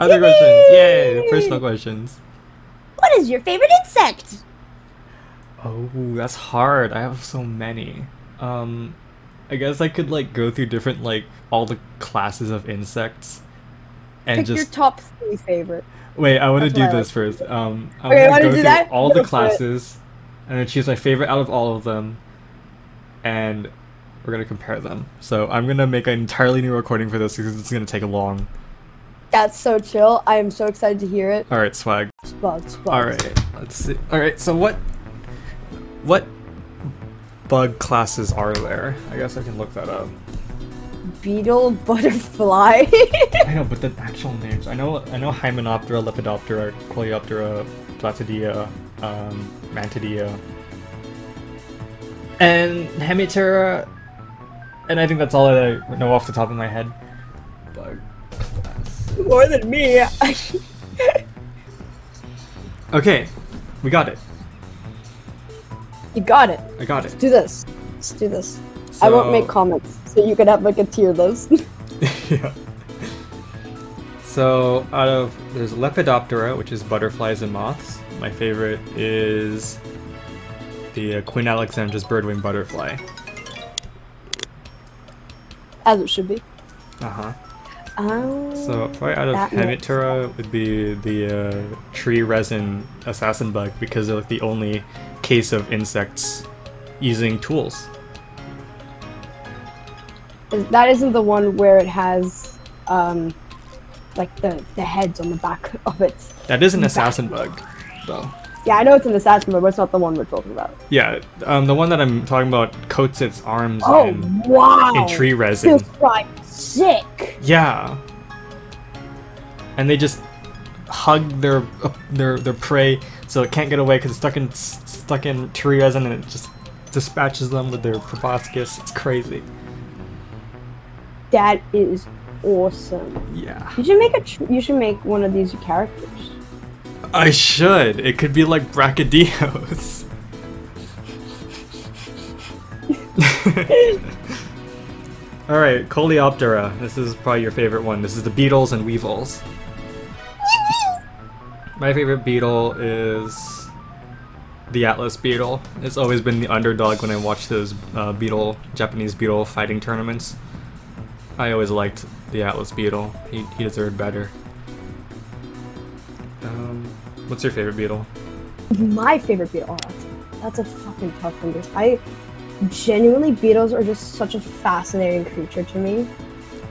other questions. Other questions. Yay! Personal questions. What is your favorite insect? Oh, that's hard. I have so many. Um, I guess I could like go through different like all the classes of insects, and Pick just your top three favorite. wait. I want to do I this first. Um, I'm Okay, wanna go do through that? all the classes, and then choose my favorite out of all of them, and we're gonna compare them. So I'm gonna make an entirely new recording for this because it's gonna take a long. That's so chill. I am so excited to hear it. All right, swag. Spugs. All right, let's see. All right, so what what bug classes are there? I guess I can look that up. Beetle, butterfly. I know, but the actual names. I know I know Hymenoptera, Lepidoptera, Coleoptera, Platydea, um, Mantidea, and Hemiptera, and I think that's all that I know off the top of my head. Bug. More than me. Okay, we got it. you got it. I got Let's it. do this. Let's do this. I won't make comments, so you can have like a tier list. yeah. So out of there's Lepidoptera, which is butterflies and moths. My favorite is the uh, Queen Alexandra's birdwing butterfly. As it should be. Uh huh. So probably out of that would be the uh, tree resin assassin bug because they're like the only case of insects using tools. that isn't the one where it has, um, like the the heads on the back of it. That is an assassin bug, though. Yeah, I know it's an assassin, but it's not the one we're talking about. Yeah, um, the one that I'm talking about coats its arms Oh in, wow! in tree resin. Feels like sick. Yeah. And they just hug their uh, their their prey so it can't get away because it's stuck in stuck in tree resin and it just dispatches them with their proboscis. It's crazy. That is awesome. Yeah. You should make a. Tr- you should make one of these characters. I should. It could be like Bracadillos. All right, Coleoptera. This is probably your favorite one. This is the beetles and weevils. My favorite beetle is the Atlas beetle. It's always been the underdog when I watch those uh, beetle Japanese beetle fighting tournaments. I always liked the Atlas beetle. He, he deserved better. What's your favorite beetle? My favorite beetle. Oh, that's, that's a fucking tough one. I genuinely beetles are just such a fascinating creature to me.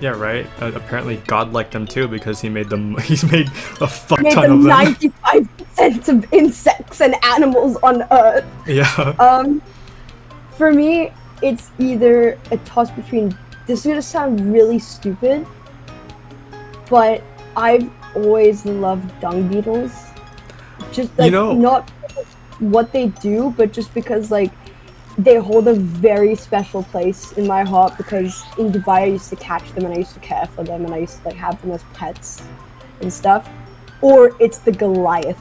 Yeah, right. Uh, apparently, God liked them too because he made them. He's made a fuck Made ton the of them. ninety-five percent of insects and animals on Earth. Yeah. Um, for me, it's either a toss between. This is gonna sound really stupid, but I've always loved dung beetles. Just like know- not what they do, but just because like they hold a very special place in my heart. Because in Dubai, I used to catch them and I used to care for them and I used to like have them as pets and stuff. Or it's the Goliath,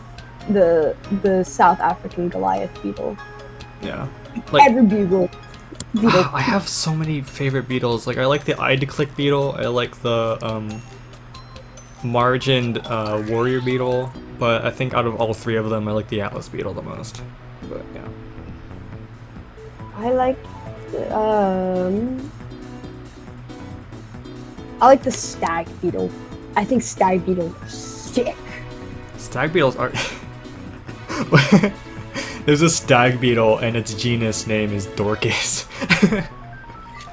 the the South African Goliath beetle Yeah. Like, every beetle. beetle. I have so many favorite beetles. Like, I like the eye to click beetle. I like the um, margined uh, warrior beetle. But I think out of all three of them, I like the Atlas beetle the most. But yeah. I like the, um I like the stag beetle. I think stag beetles are sick. Stag beetles are. There's a stag beetle, and its genus name is Dorcas.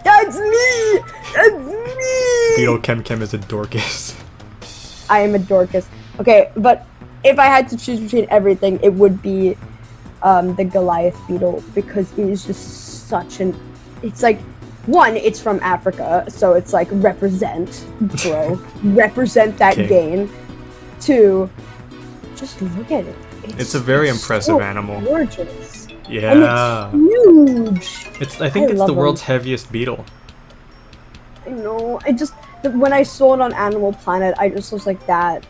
That's me! That's me! beetle Kem Kem is a Dorcas. I am a Dorcas. Okay, but if I had to choose between everything, it would be um, the Goliath beetle because it is just such an. It's like one, it's from Africa, so it's like represent, bro, represent that gain. Two, just look at it. It's a very impressive so animal. Gorgeous. Yeah. And it's huge. It's I think I it's the them. world's heaviest beetle. I know. I just when I saw it on Animal Planet, I just was like that.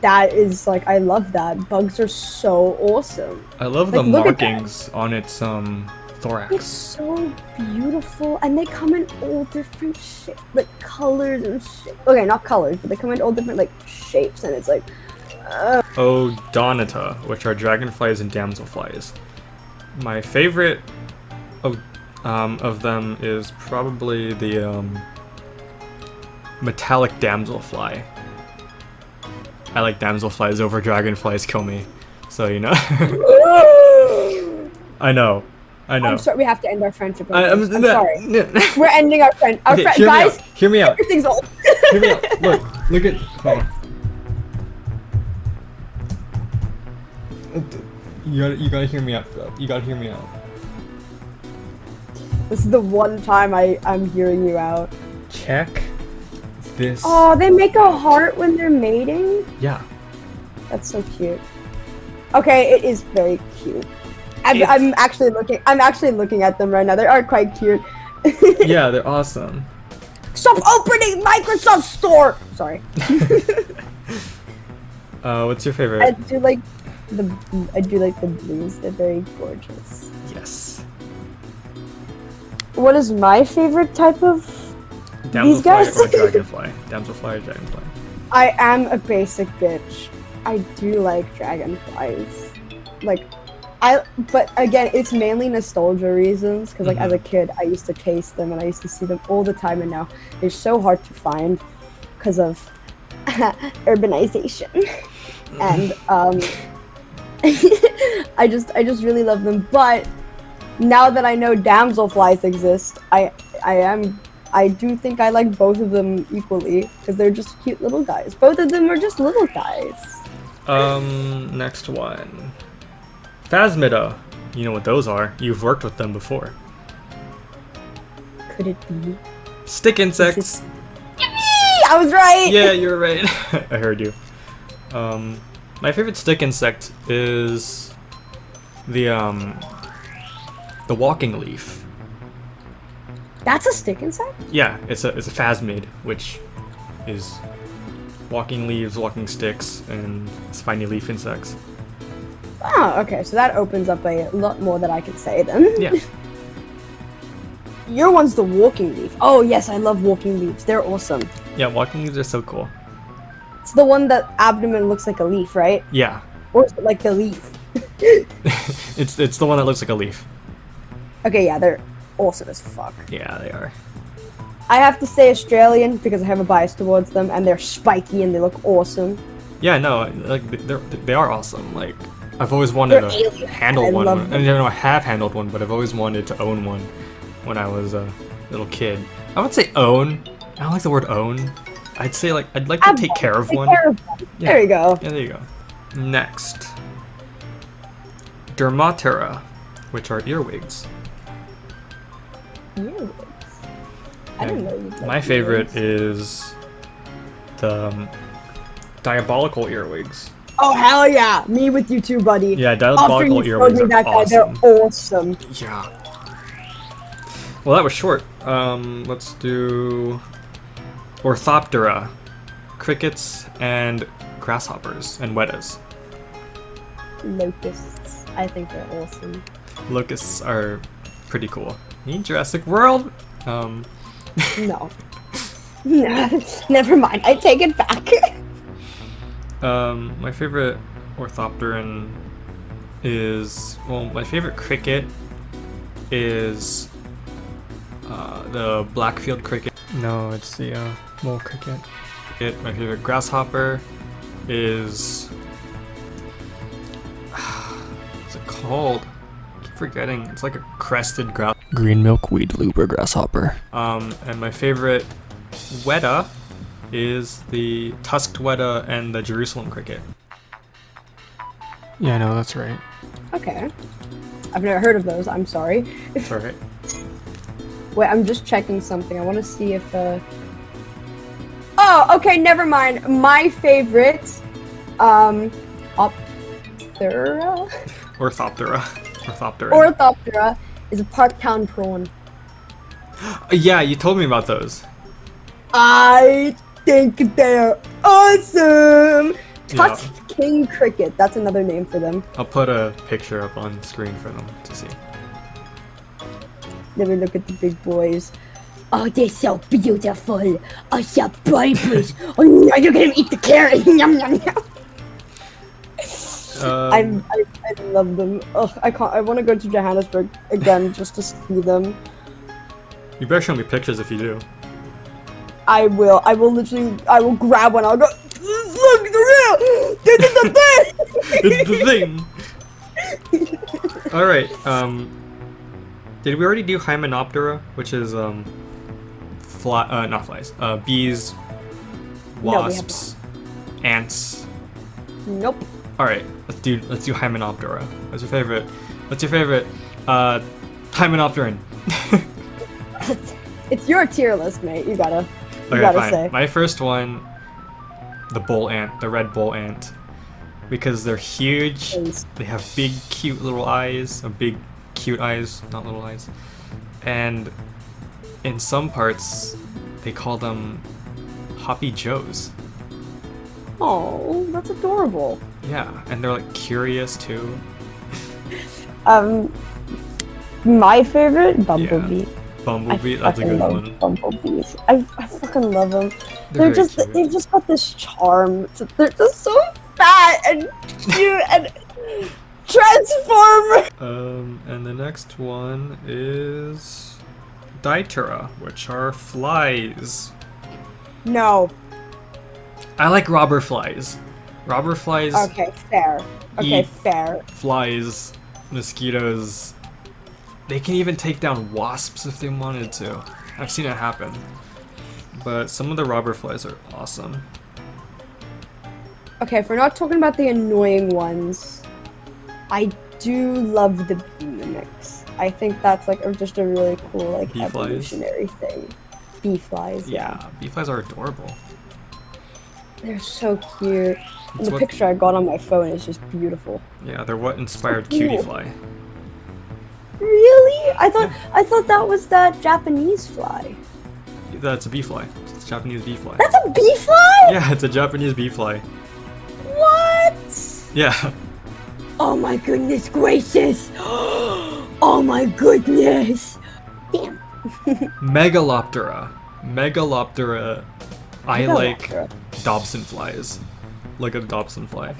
That is like I love that. Bugs are so awesome. I love Like, the look at that. markings on its um thorax. It's so beautiful, and they come in all different shapes, like colors and shapes. Okay, not colors, but they come in all different like shapes, and it's like, uh, Odonata, which are dragonflies and damselflies. My favorite of um, of them is probably the um, metallic damselfly. I like damselflies over dragonflies. Kill me. So you know. I know. I know. I'm sorry, we have to end our friendship. I, I'm, this. I'm sorry. okay, We're ending our friend. Our friend, hear me guys. out. Hear me out. Everything's old. Hear me out. Look, look at. Hold on. You gotta, you gotta hear me out, bro. You gotta hear me out. This is the one time I I'm hearing you out. Check this. Oh, they make a heart when they're mating. Yeah. That's so cute. Okay, it is very cute. I'm, I'm actually looking. I'm actually looking at them right now. They are quite cute. Yeah, they're awesome. Stop opening Microsoft Store. Sorry. Uh, what's your favorite? I do like the. I do like the blues. They're very gorgeous. Yes. What is my favorite type of? Damselfly guys? or dragonfly? Damselfly or dragonfly? I am a basic bitch. I do like dragonflies. Like, I. But again, it's mainly nostalgia reasons. Because like as a kid, I used to taste them and I used to see them all the time, and now they're so hard to find because of urbanization. and um, I just I just really love them. But now that I know damselflies exist, I I am I do think I like both of them equally because they're just cute little guys. Both of them are just little guys. Um, next one. Phasmida. You know what those are. You've worked with them before. Could it be? Stick insects. I was right. yeah, you're right. I heard you. Um, my favorite stick insect is the um the walking leaf. That's a stick insect. Yeah, it's a it's a phasmid, which is walking leaves, walking sticks, and spiny leaf insects. Oh, okay. So that opens up a lot more that I could say then. Yeah. Your one's the walking leaf. Oh yes, I love walking leaves. They're awesome. Yeah, walking leaves are so cool. It's the one that abdomen looks like a leaf, right? Yeah. Or is it like the leaf? it's it's the one that looks like a leaf. Okay, yeah, they're awesome as fuck. Yeah, they are. I have to say Australian because I have a bias towards them, and they're spiky and they look awesome. Yeah, no, like they're they are awesome. Like I've always wanted They're to alien. handle I one. them. and you know, I have handled one, but I've always wanted to own one when I was a little kid. I would say own. I don't like the word own. I'd say like I'd like to take care of Take care of one. Yeah. There you go. Yeah, there you go. Next, Dermaptera, which are earwigs. Earwigs. I didn't know you. My favorite is the um, diabolical earwigs. Oh hell yeah! Me with you too, buddy. Yeah, After diabolical you earwigs me are that guy, awesome. they're awesome. Yeah. Well, that was short. Um, let's do Orthoptera, crickets and grasshoppers and wetas. Locusts. I think they're awesome. Locusts are pretty cool. Need Jurassic World? Um, No. no. Never mind. I take it back. um, my favorite Orthopteran is well, my favorite cricket is uh, the Blackfield cricket. No, it's the uh, mole cricket. It, my favorite grasshopper is what's it called? I keep forgetting. It's like a crested grass. Green milkweed looper grasshopper. Um, and my favorite weta is the tusked weta and the Jerusalem cricket. Yeah, no, that's right. okay. I've never heard of those. I'm sorry. That's right. Wait, I'm just checking something. I want to see if uh. Oh, okay. Never mind. My favorite, um, Opthera, Orthoptera. Orthoptera. Orthoptera, is a Parktown prawn. yeah, you told me about those. I think they're awesome. Yeah. Tusked King Cricket. That's another name for them. I'll put a picture up on screen for them to see. Let me look at the big boys. Oh, they're so beautiful. Oh, so bulbous. oh no, you're gonna eat the carrot. Yum yum yum. Um, I'm, I, I love them. Ugh, I can't. I want to go to Johannesburg again just to see them. you better show me pictures if you do. I will. I will literally. I will grab one. I'll go. Look, the real. This is the thing. it's the thing. All right. Um, did we already do Hymenoptera, which is um, fly, uh, not flies, uh, bees, wasps, ants. Nope. All right, let's do let's do Hymenoptera. What's your favorite? What's your favorite? Uh, Hymenopteran. It's your tier list, mate. You gotta. You Okay, gotta fine. say. My first one, the bull ant, the red bull ant, because they're huge. They have big, cute little eyes, or big, cute eyes, not little eyes. And in some parts, they call them Hoppy Joes. Oh, that's adorable. Yeah, and they're like curious too. Um, my favorite Bumblebee. Bumblebee, I that's a good love one. Bumblebees. I, I fucking love them. They're They're, just cute. they've just got this charm. They're just so fat and cute and transform. Um, and the next one is Diptera, which are flies. No. I like robber flies. Robber flies, Okay, fair. Okay, Eat. fair. flies, mosquitoes. They can even take down wasps if they wanted to. I've seen it happen. But some of the robber flies are awesome. Okay, if we're not talking about the annoying ones, I do love the bee mimics. I think that's like just a really cool like Bee flies? evolutionary thing. Bee flies, yeah. Yeah, bee flies are adorable. They're so cute. The what- picture I got on my phone is just beautiful. Yeah, they're what inspired Cutie. Fly. Really? I thought I thought that was that Japanese fly. That's a bee fly. It's a Japanese bee fly. That's a bee fly? Yeah, it's a Japanese bee fly. What? Yeah. Oh my goodness gracious! Oh my goodness! Damn. Megaloptera. Megaloptera. I like. Dobson flies. Like a Dobson fly.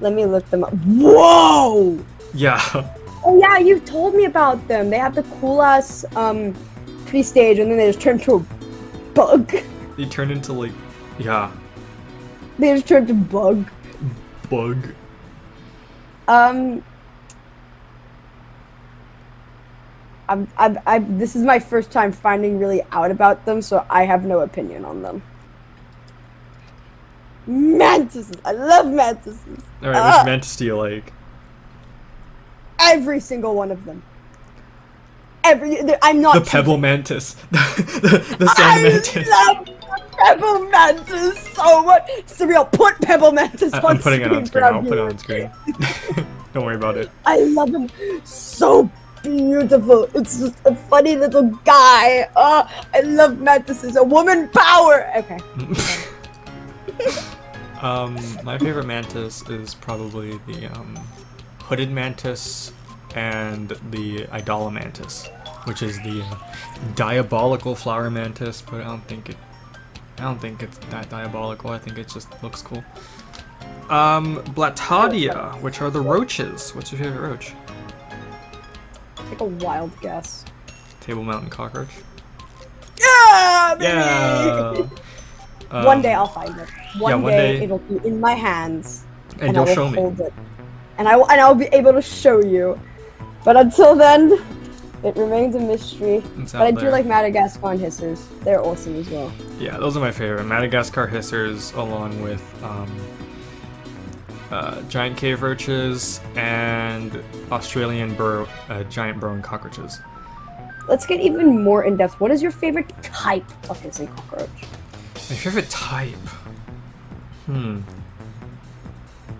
Let me look them up. Whoa! Yeah. Oh yeah, you told me about them. They have the cool ass um pre-stage, and then they just turn to a bug. They turn into like, yeah, They just turn to bug. bug. Um. I'm, I'm, I'm, this is my first time finding really out about them, so I have no opinion on them. Mantises! I love mantises! Alright, Ah. which mantis do you like? Every single one of them. Every, I'm not The cheating. pebble mantis. the, the sand I mantis. love Pebble Mantis so much. Saureal, put Pebble Mantis I- I'm putting it on screen. I'll put it on screen. Don't worry about it. I love him so beautiful. It's just a funny little guy. Oh, I love Mantises. A woman power. Okay. um, my favorite mantis is probably the um, hooded mantis and the Idolomantis, which is the uh, diabolical flower mantis. But I don't think it. I don't think it's that diabolical. I think it just looks cool. Um, Blattodea, which are the roaches. What's your favorite roach? Take a wild guess. Table Mountain cockroach. Yeah, baby! Yeah. One Um, day I'll find it. One, yeah, one day, day- it'll be in my hands, and I you'll will show me. hold it, and I will, and I'll be able to show you. But until then, it remains a mystery. But I out do like Madagascar and Hissers. They're awesome as well. Yeah, those are my favorite. Madagascar hissers, along with um, uh, giant cave roaches and Australian bur- uh, giant burrowing cockroaches. Let's get even more in depth. What is your favorite type of hissing cockroach? My favorite type. Hmm.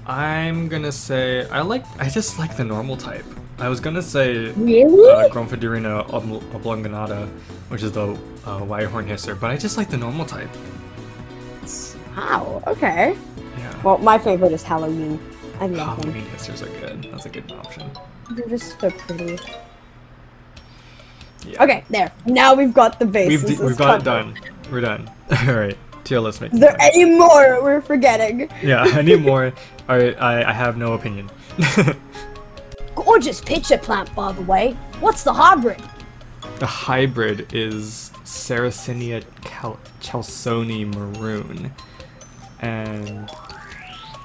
I'm gonna say I like. I just like the normal type. I was gonna say Really? uh, Gromphadorhina obl- oblongata, which is the uh, whitehorn hisser, but I just like the normal type. Wow. Okay. Yeah. Well, my favorite is Halloween. I love them. Halloween hissers are good. That's a good option. They're just so pretty. Yeah. Okay, there. Now we've got the We've, d- we've got it done. We're done. Alright. Tier list making. Is there any more we're forgetting? Yeah, any more? Alright, I, I have no opinion. Gorgeous pitcher plant, by the way. What's the hybrid? the hybrid is Sarracenia cal- maroon. And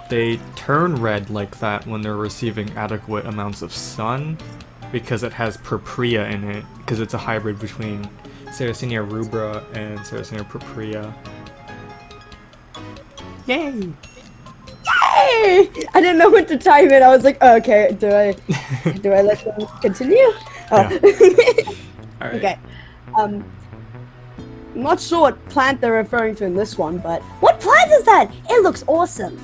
they turn red like that when they're receiving adequate amounts of sun because it has purprea in it because it's a hybrid between Sarracenia rubra and Sarracenia purprea. Yay! Yay! I didn't know when to time it. I was like, okay, do I do I let them continue? Oh. Alright. okay. Um I'm not sure what plant they're referring to in this one, but what plant is that? It looks awesome.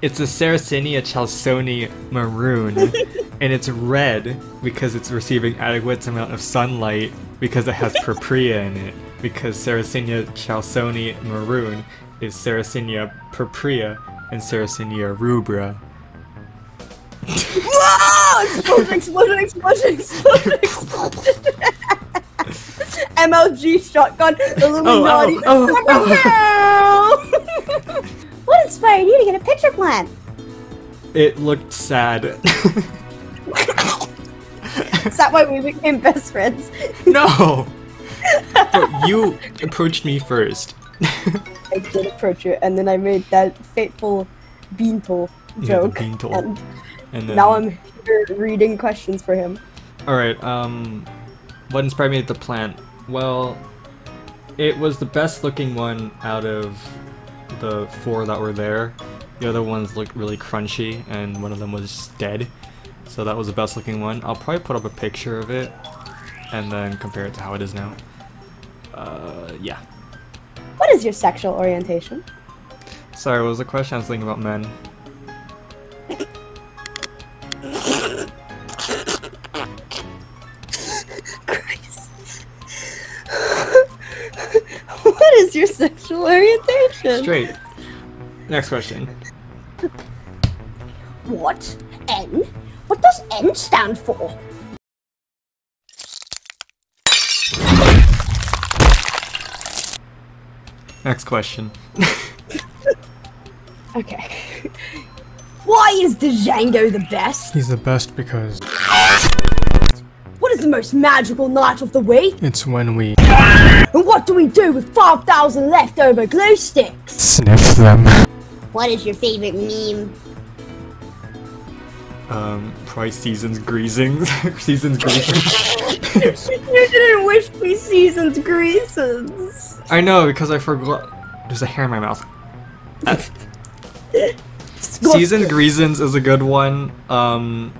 It's a Sarracenia chelsonii maroon, and it's red because it's receiving adequate amount of sunlight because it has purprea in it. Because Sarracenia chelsonii maroon is Sarracenia purprea and Sarracenia rubra. Whoa! Explosion, explosion, explosion, explosion, explosion. MLG shotgun, Illuminati. oh, oh, oh what inspired you to get a picture plant? It looked sad. Is that why we became best friends? no! But you approached me first. I did approach you, and then I made that fateful beanpole Yeah, joke. beanpole. And And then now I'm here reading questions for him. Alright, um, what inspired me to the plant? Well, it was the best looking one out of the four that were there. The other ones looked really crunchy, and one of them was dead. So that was the best looking one. I'll probably put up a picture of it, and then compare it to how it is now. Uh, yeah. What is your sexual orientation? Sorry, what was the question? I was thinking about men. Orientation? Straight. Next question. What? N? What does N stand for? Next question. Okay. Why is Django the best? He's the best because What is the most magical night of the week? it's when we And what do we do with 5,000 leftover glue sticks? sniff them. What is your favorite meme? Um, probably seasons greasings. seasons greasings. you didn't wish me seasons greasons. I know because I forgot. There's a hair in my mouth. Seasoned Greasons is a good one. Um,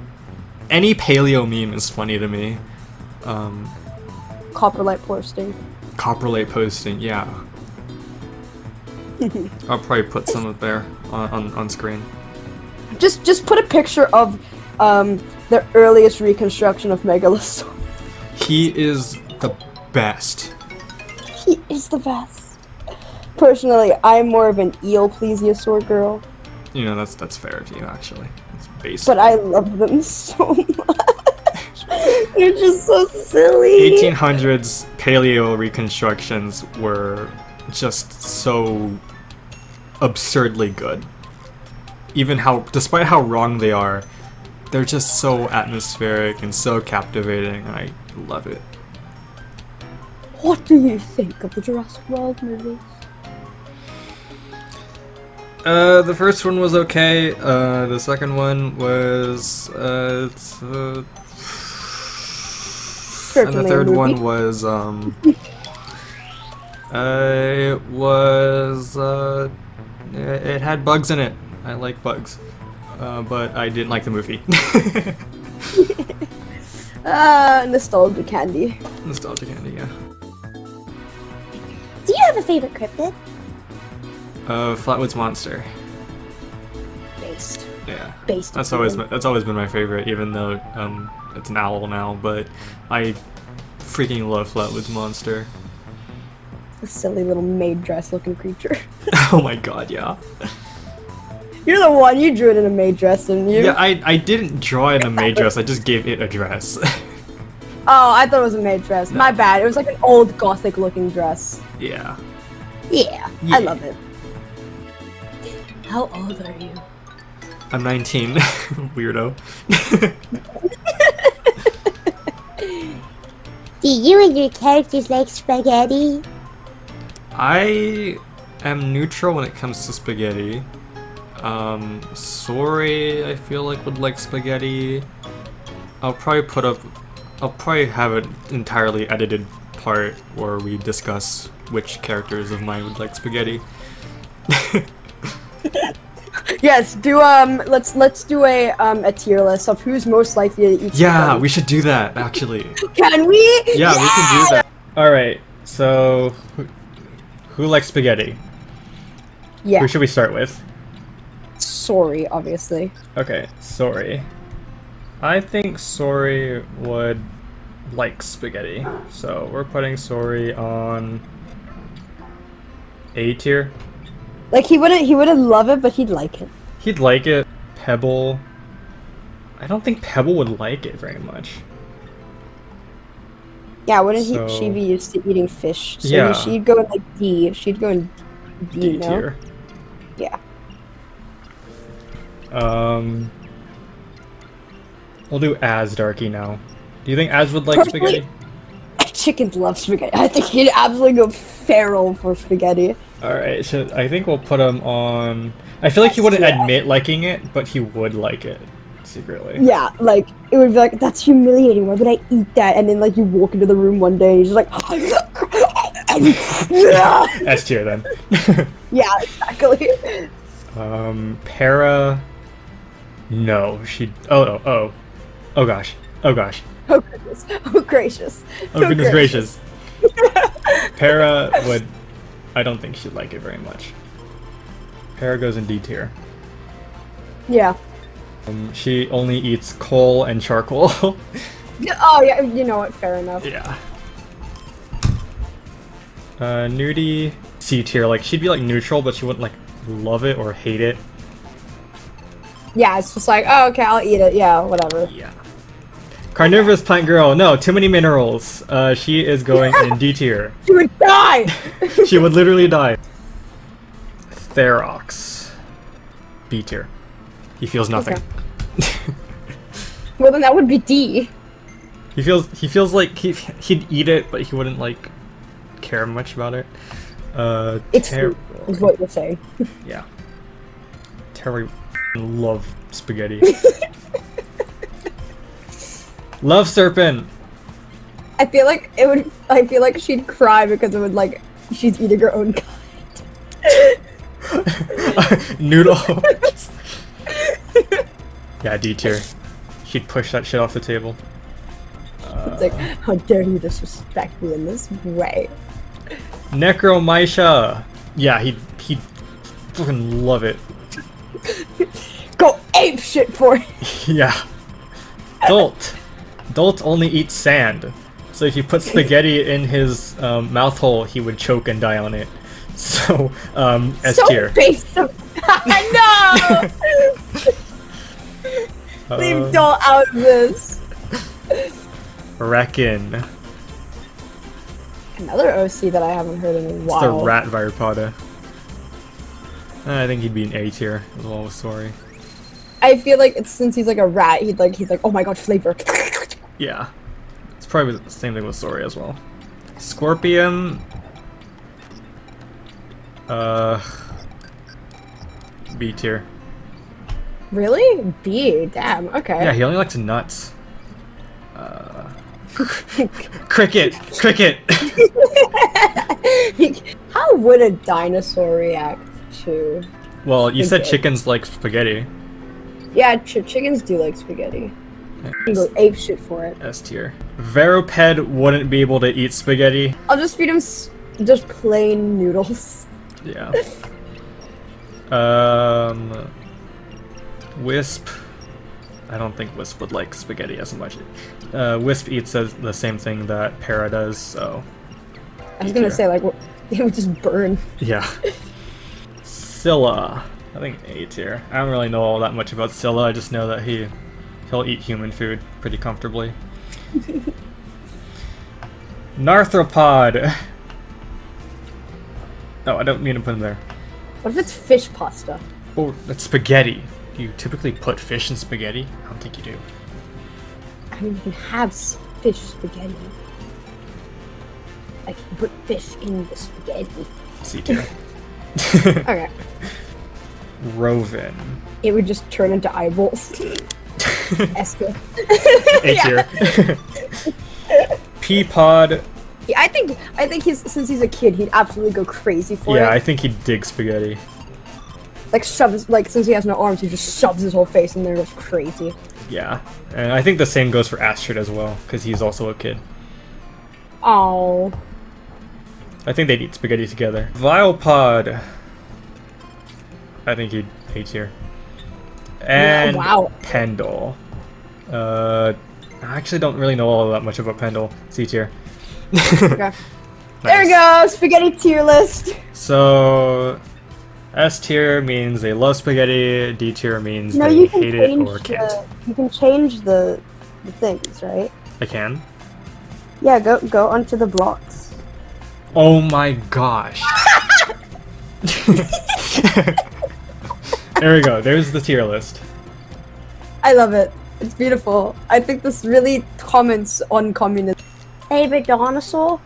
any paleo meme is funny to me. Um, Copperlight posting. Copperlate posting, yeah. I'll probably put some up there on, on, on screen. Just just put a picture of um the earliest reconstruction of Megalosaurus. He is the best. He is the best. Personally, I'm more of an eel plesiosaur girl, You know, that's that's fair to you actually. It's basic. but I love them so much. They're just so silly. 1800s paleo reconstructions were just so absurdly good. Even how, despite how wrong they are, they're just so atmospheric and so captivating, and I love it. What do you think of the Jurassic World movies? Uh, the first one was okay. Uh, the second one was uh, it's, uh and the Certainly a third one was um, uh, it was uh, it it had bugs in it. I like bugs, uh, but I didn't like the movie. Ah, nostalgia candy. Nostalgia candy, yeah. Do you have a favorite cryptid? Uh, Flatwoods Monster. Based. Yeah. Based. That's always the- been, that's always been my favorite, even though um it's an owl now. But I freaking love Flatwoods Monster. a silly little maid dress looking creature. oh my god, yeah. You're the one. You drew it in a maid dress, didn't you? Yeah, I I didn't draw in a maid dress. I just gave it a dress. Oh, I thought it was a maid dress. My bad. It was like an old gothic looking dress. Yeah. Yeah, Yeah. I love it. How old are you? I'm 19. Weirdo. Do you and your characters like spaghetti? I am neutral when it comes to spaghetti. Um, Sori, I feel like would like spaghetti. I'll probably put up. I'll probably have an entirely edited part where we discuss which characters of mine would like spaghetti. Yes, do um let's let's do a um a tier list of who's most likely to eat Yeah, spaghetti. we should do that actually. Can we? Yeah, we can do that. All right. So, who, who likes spaghetti? Yeah. Who should we start with? Sorry, obviously. Okay, sorry. I think Sorry would like spaghetti. So we're putting Sorry on A tier. Like he wouldn't he wouldn't love it, but he'd like it. He'd like it. Pebble. I don't think Pebble would like it very much. Yeah, wouldn't So- he she be used to eating fish? So Yeah. she'd go in like D. She'd go in D, D no? tier. Yeah. Um We'll do Az Darky now. Do you think Az would like Personally- spaghetti? Chickens love spaghetti. I think he'd absolutely go feral for spaghetti. Alright, so I think we'll put him on I feel like he wouldn't Yeah. admit liking it, but he would like it secretly. Yeah, like it would be like that's humiliating. Why would I eat that? And then like you walk into the room one day and he's just like, S tier then. Yeah, exactly. um, Para. No, she. Oh, oh, oh, oh gosh, oh gosh, Oh goodness. Oh gracious. oh goodness gracious. Para would. I don't think she'd like it very much. Para goes in D tier. Yeah. Um, she only eats coal and charcoal. Oh yeah. You know what? Fair enough. yeah. Uh, Nudie C tier. Like she'd be like neutral, but she wouldn't like love it or hate it. Yeah, it's just like, oh okay, I'll eat it. Yeah, whatever. Yeah. Carnivorous plant girl. No, too many minerals. Uh, she is going in D tier. She would die. She would literally die. Therox. B tier. He feels nothing. well then that would be D. he feels he feels like he he'd eat it, but he wouldn't like care much about it. Uh, It's is what you're saying. yeah. Terry love spaghetti. Love serpent. I feel like it would. I feel like she'd cry because it would like she's eating her own kind. Noodle. yeah, D tier. She'd push that shit off the table. It's like, how dare you disrespect me in this way? Necromysha. Yeah, he'd he'd fucking love it. Go ape shit for it. yeah. Dolt. Dolt only eats sand. So if you put spaghetti in his um, mouth hole, he would choke and die on it. So, um, S so tier. based on- no! Leave Uh, Doll out of this. Reckon. Another OC that I haven't heard in a It's while. the rat Viropoda. Uh, I think he'd be an A tier as well Sorry. I feel like it's since he's like a rat, he'd like he's like, oh my god, flavor. Yeah. It's probably the same thing with Sorry as well. Scorpion. Uh. B tier. really? B. Damn. Okay. Yeah, he only likes nuts. Uh. cricket! Cricket! How would a dinosaur react to? well, you said chickens like spaghetti. Yeah, ch- chickens do like spaghetti. You go ape shit for it. S tier. Veroped wouldn't be able to eat spaghetti. I'll just feed him s- just plain noodles. Yeah. Um. Wisp. I don't think Wisp would like spaghetti as much. Uh, Wisp eats the same thing that Para does, so I was gonna say like it would just burn. yeah. Scylla. I think A tier. I don't really know all that much about Scylla. I just know that he he'll eat human food pretty comfortably. Narthropod. Oh, I don't mean to put him there. What if it's fish pasta? Oh, that's spaghetti. Do you typically put fish in spaghetti? I don't think you do. I don't even have fish spaghetti. I can put fish in the spaghetti. See, tier. Okay. Roven. It would just turn into eyeballs. S tier. A tier. Peapod. Yeah, I think I think he's since he's a kid, he'd absolutely go crazy for it. Yeah, I think he'd dig spaghetti. Like shoves like since he has no arms, he just shoves his whole face in there goes crazy. Yeah. And I think the same goes for Astrid as well, because he's also a kid. Oh, I think they'd eat spaghetti together. Vilepod. I think he'd A tier. And wow. Pendle. Uh, I actually don't really know all that much about Pendle. C tier. Okay. There we go, spaghetti tier list. So, S tier means they love spaghetti. D tier means No, they you can hate it or can't. the you can change the the things, right? I can. Yeah, go go onto the blocks. Oh my gosh. there we go. There's the tier list. I love it. It's beautiful. I think this really comments on communism. Favorite dinosaur?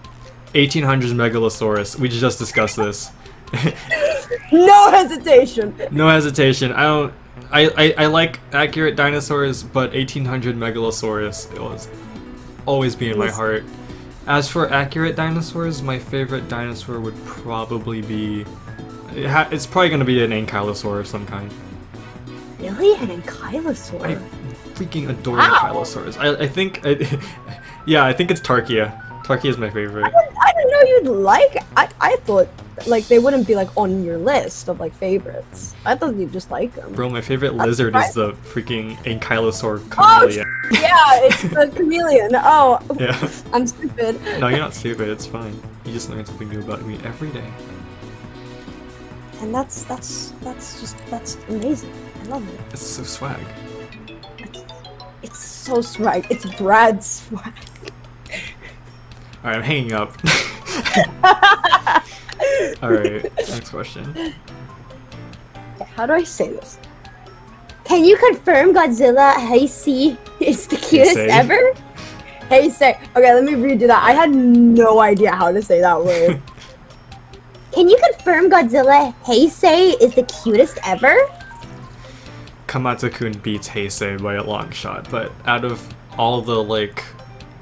1800s Megalosaurus. We just discussed this. No hesitation. No hesitation. I don't. I, I, I like accurate dinosaurs, but 1800 Megalosaurus it was always be in my heart. As for accurate dinosaurs, my favorite dinosaur would probably be. It ha- it's probably gonna be an ankylosaur of some kind. Really? An ankylosaur? I freaking adore Wow. ankylosaurs. I, I think. I, yeah, I think it's Tarchia. Tarchia is my favorite. I didn't know you'd like. I I thought like they wouldn't be like on your list of like favorites. I thought you'd just like them. Bro, my favorite lizard is the freaking ankylosaur Oh, chameleon. yeah, it's the chameleon. Oh, Yeah. I'm stupid. No, you're not stupid. It's fine. You just learn something new about me every day. And that's that's that's just that's amazing. I love it. It's so swag. It's so swag. It's Brad's swag. Alright, I'm hanging up. Alright, next question. How do I say this? Can you confirm Godzilla Heisei is the cutest Heisei? ever? Hey, say. Okay, let me redo that. I had no idea how to say that word. Can you confirm Godzilla Heisei is the cutest ever? Kamata-kun beats Heisei by a long shot, but out of all the, like,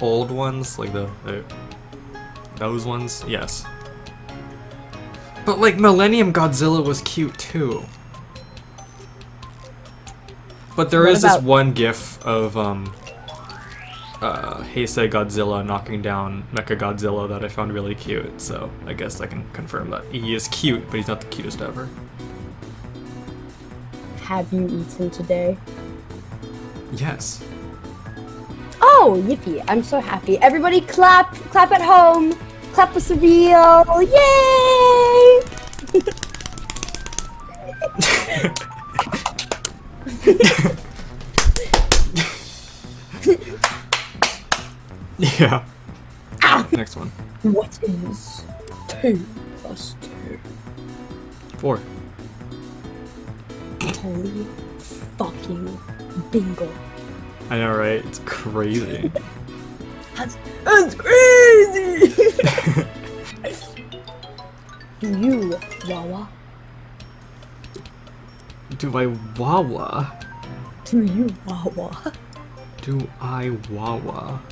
old ones, like the, the those ones, yes. But, like, Millennium Godzilla was cute, too. But there What is this one gif of, um, uh, Heisei Godzilla knocking down Mecha Godzilla that I found really cute, so I guess I can confirm that he is cute, but he's not the cutest ever. Have you eaten today? Yes. Oh, yippee! I'm so happy. Everybody, clap! Clap at home! Clap for Saureal! Yay! Yeah. Next one. What is two plus two? Four. Holy fucking bingo! I know, right? It's crazy. That's, that's crazy! Do you, Wawa? Do I wawa? Do you, Wawa? Do I wawa?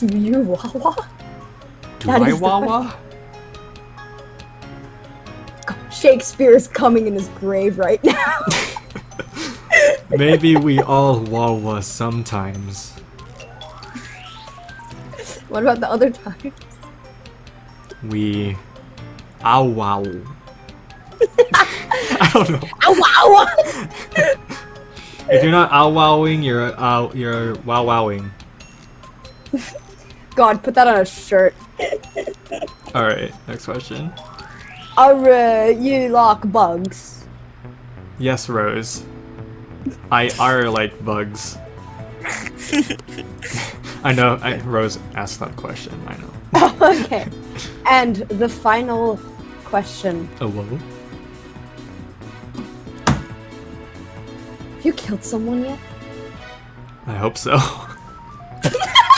Do you, Wawa? Do That I is wawa? God, Shakespeare's coming in his grave right now. Maybe we all wawa sometimes. what about the other times? We ow wow. I don't know. Ow, wow! If you're not ow wowing, you're ow you're wow wowing. God, put that on a shirt. Alright, next question. Are uh, you like bugs? Yes, Rose. I are like bugs. I know. I, Rose asked that question. I know. okay. And the final question: Oh, whoa. Have you killed someone yet? I hope so.